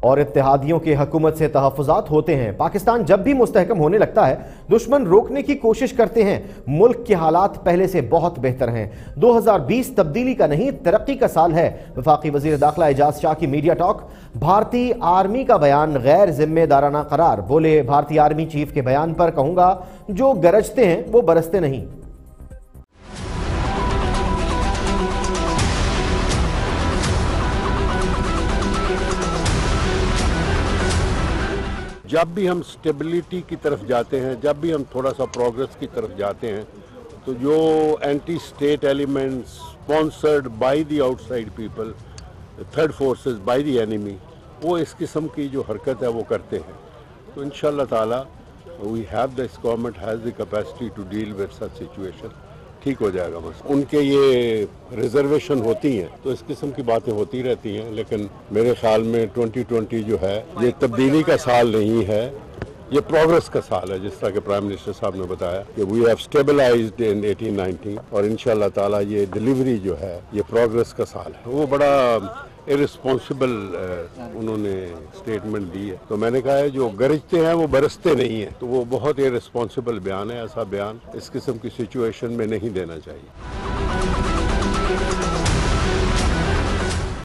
اور اتحادیوں کے حکومت سے تحفظات ہوتے ہیں۔ پاکستان جب بھی مستحکم ہونے لگتا ہے، دشمن روکنے کی کوشش کرتے ہیں۔ ملک کے حالات پہلے سے بہت بہتر ہیں۔ دو ہزار بیس تبدیلی کا نہیں، ترقی کا سال ہے۔ وفاقی وزیر داخلہ اجاز شاہ کی میڈیا ٹاک، بھارتی آرمی کا بیان غیر ذمہ دارانہ قرار۔ بولے، بھارتی آرمی چیف کے بیان پر کہوں گا، جو گرجتے ہیں وہ برستے نہیں۔ جب بھی ہم سٹیبلیٹی کی طرف جاتے ہیں، جب بھی ہم تھوڑا سا پروگرس کی طرف جاتے ہیں، تو جو anti state elements sponsored by the outside people third forces by the enemy وہ اس قسم کی جو حرکت ہے، وہ کرتے ہیں۔ تو انشاءاللہ تعالی we have this government has the capacity to deal with such situation ٹھیک ہو جائے گا بس۔ ان کے یہ ریزرویشن ہوتی ہیں، تو اس قسم کی باتیں ہوتی رہتی ہیں، لیکن میرے خیال میں ٹوئنٹی ٹوئنٹی جو ہے، یہ تبدیلی کا سال نہیں ہے، یہ پروگرس کا سال ہے، جس طرح کہ پرائم منسٹر صاحب نے بتایا کہ we have stabilized in eighteen nineteen اور اللہ تعالیٰ یہ ڈلیوری جو ہے، یہ پروگرس کا سال ہے۔ وہ بڑا ارسپانسبل uh, انہوں نے اسٹیٹمنٹ دی ہے۔ تو میں نے کہا ہے جو گرجتے ہیں وہ برستے نہیں ہیں۔ تو وہ بہت ارسپانسبل بیان ہے، ایسا بیان اس قسم کی سچویشن میں نہیں دینا چاہیے۔